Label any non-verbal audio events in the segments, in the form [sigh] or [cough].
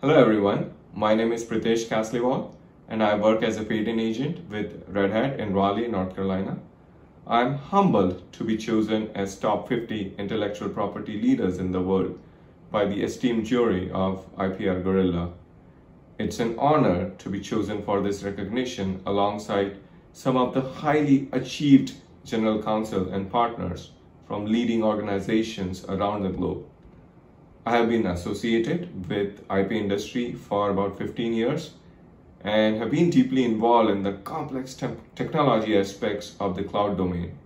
Hello everyone, my name is Pritesh Kasliwal and I work as a patent agent with Red Hat in Raleigh, North Carolina. I'm humbled to be chosen as top 50 intellectual property leaders in the world by the esteemed jury of IPR Gorilla. It's an honor to be chosen for this recognition alongside some of the highly achieved general counsel and partners from leading organizations around the globe. I have been associated with IP industry for about 15 years and have been deeply involved in the complex te technology aspects of the cloud domain.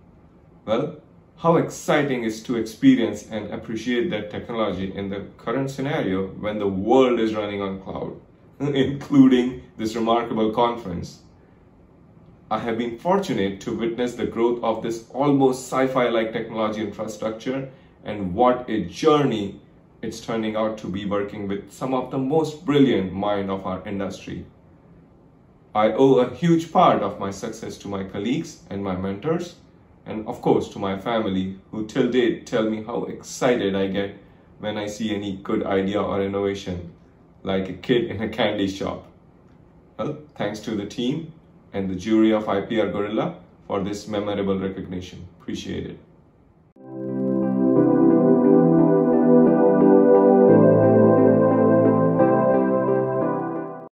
Well, how exciting is to experience and appreciate that technology in the current scenario when the world is running on cloud, [laughs] including this remarkable conference. I have been fortunate to witness the growth of this almost sci-fi like technology infrastructure and what a journey it's turning out to be working with some of the most brilliant mind of our industry. I owe a huge part of my success to my colleagues and my mentors, and of course to my family who till date tell me how excited I get when I see any good idea or innovation, like a kid in a candy shop. Well, thanks to the team and the jury of IPR Gorilla for this memorable recognition. Appreciate it.